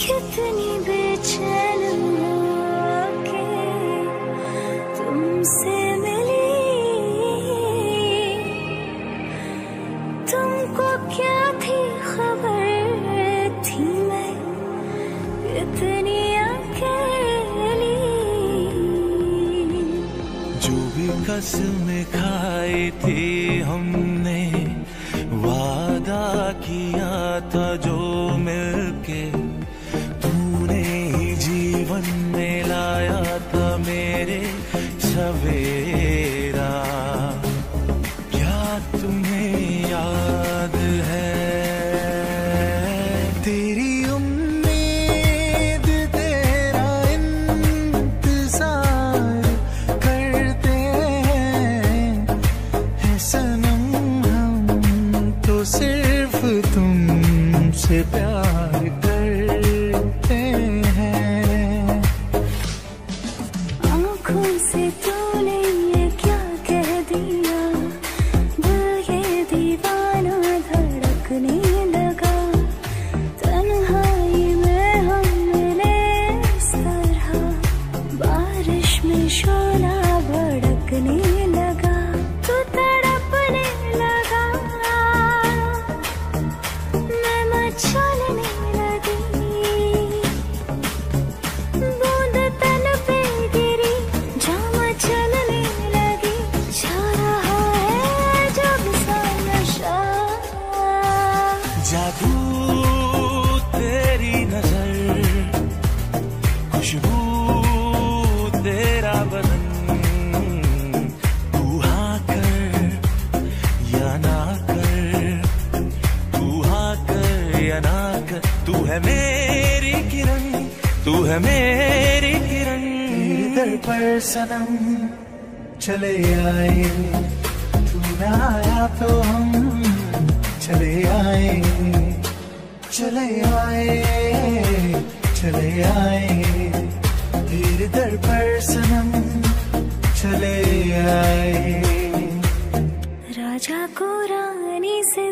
कितनी बेचैन तुमसे मिली। तुमको क्या थी खबर थी मैं इतनी अकेली। जो भी कसम हमने वादा किया था, जो सिर्फ़ तुमसे प्यार करते हैं। आँखों से तो ये जादू तेरी नज़र, खुशबू तेरा बदन। तू हाँ कर या ना कर, तू हाँ कर या ना कर। तू है मेरी किरण, तू है मेरी किरण। दर पर सनम चले आए, तू ना आया तो हम चले आए चले आए चले आए। धीर दर पर सनम चले आए। राजा को रानी से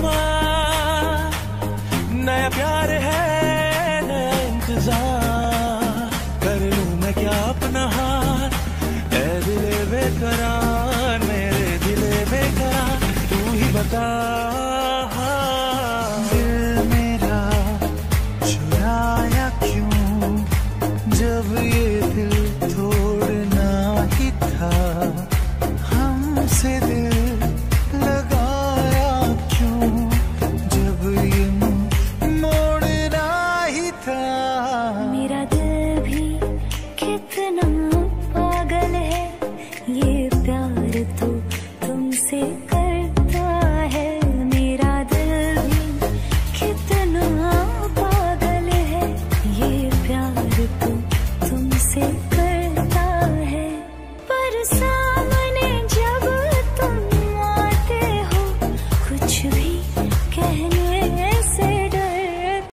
पहला नया प्यार है, नया इंतज़ार। कर मैं क्या अपना हार? ऐ दिले बेकरार, मेरे दिले बेकरार, तू ही बता। दिल मेरा चुराया क्यों? जब ये मेरा दिल भी कितना पागल है ये प्यार तो तुमसे करता